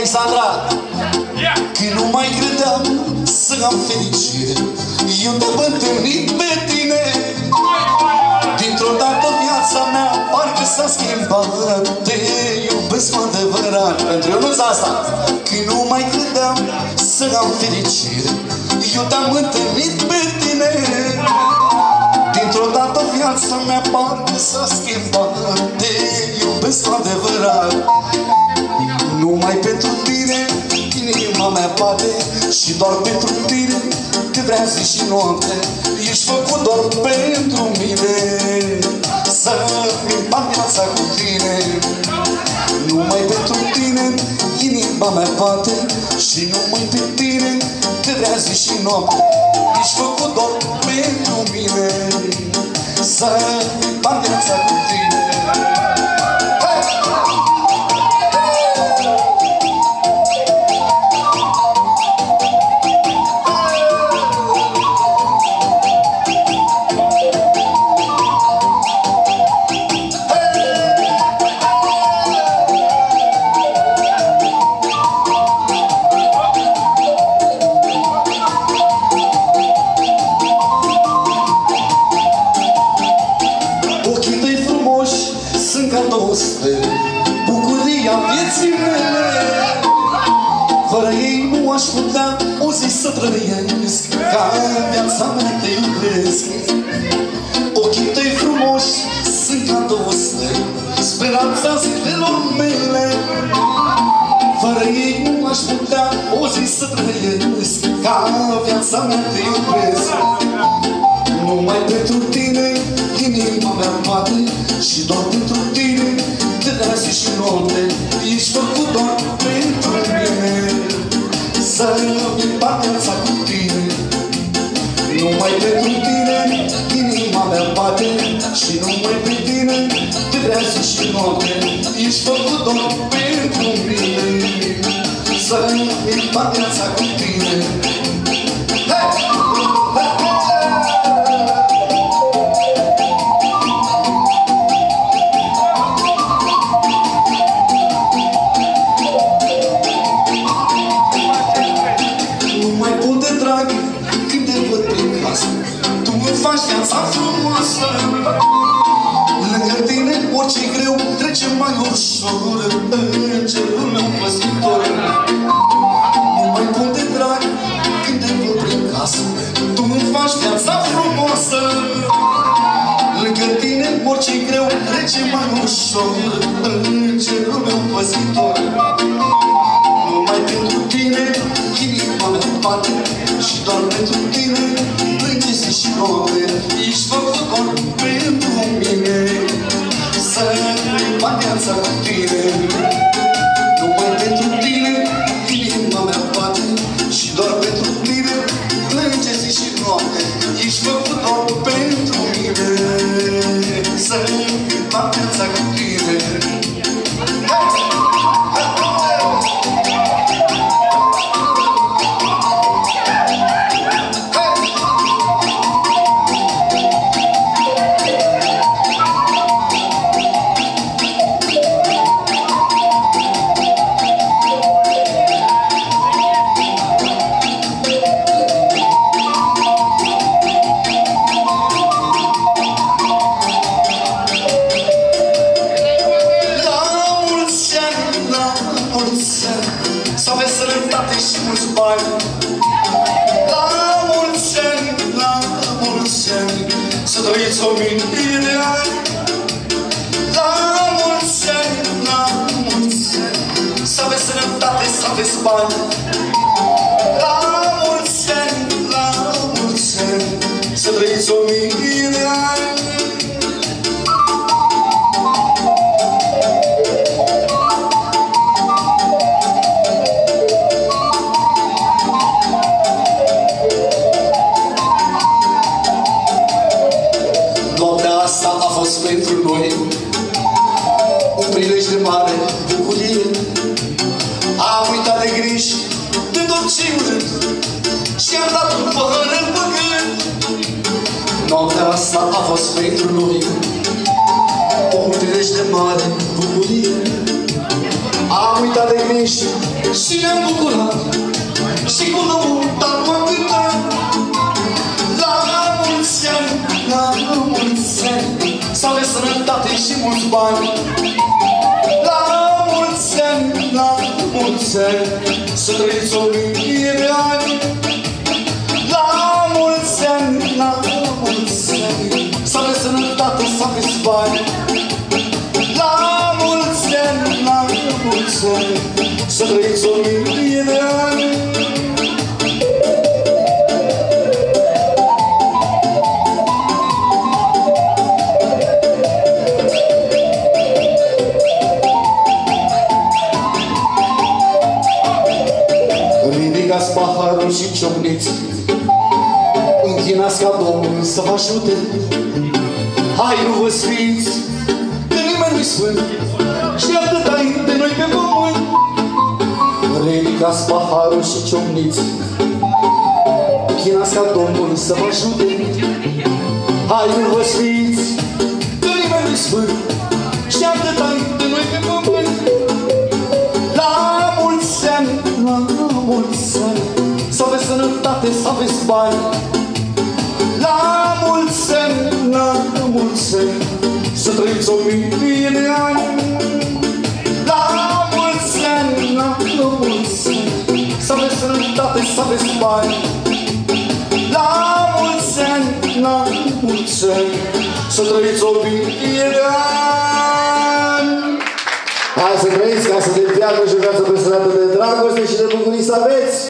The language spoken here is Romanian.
Alexandra Că nu mai credeam să am fericire. Eu te-am întâlnit pe tine. Dintr-o dată viața mea parcă s-a schimbat. Te iubesc cu adevărat. Pentru eu nu asta Că nu mai credeam să am fericire. Eu te-am întâlnit pe tine. Dintr-o dată viața mea parcă s-a schimbat. Te iubesc cu adevărat. Numai pentru tine inima mea bate Și doar pentru tine te vrea zi și noapte. Ești făcut doar pentru mine. Să împart viața cu tine. Numai pentru tine inima mea bate Și numai pe tine te vrea zi și noapte. Ești făcut doar pentru mine. Să ca două stele Bucuria vieții mele. Fără ei nu aș putea o zi să trăiesc Ca viața mea te iubesc. Ochii tăi frumoși sunt ca două stele Speranța zilelor mele. Fără ei nu aș putea o zi să trăiesc Ca viața mea te iubesc zi și noapte Ești ușor Îngerul meu păzitor Nu mai pot de drag când te văd prin casă. Tu îmi faci viața frumoasă. Lângă tine orice greu trece mai ușor. Îngerul meu păzitor numai pentru tine inima mea bate Și doar pentru tine plânge zi și noapte și mulți bani. La mulți ani, la mulți ani Să trăiți o mie de ani La mulți ani, la mulți ani Să aveți sănătate, să aveți bani pentru noi Un prilej de mare bucurie. Am uitat de griji, de tot ce urât Și am dat un păhăr în păgând Noaptea asta a fost pentru noi Un prilej de mare bucurie. Am uitat de griji, Și ne-am bucurat Și cu lăuta mulți bani. La mulți ani, la mulți ani Să trăiți o mie de ani. La mulți ani, la mulți ani Să aveți sănătate, să aveți bani. La mulți ani, la mulți ani Să trăiți o mie și ciocniți Închinați ca Domnul să vă ajute. Hai, nu vă sfiți Că nimeni nu-i sfânt. Și atâta de noi pe pământ. Ridicați paharul și ciocniți. Închinați ca Domnul să vă ajute. Hai, nu vă sfiți mulți ani Să trăiți o mie de ani. La mulți ani, la mulți ani Să aveți sănătate, să aveți bani. La mulți ani, la mulți ani Să trăiți o mie de ani. Hai să trăiți ca să te viață și o viață păstrată de dragoste și de bucurii să aveți!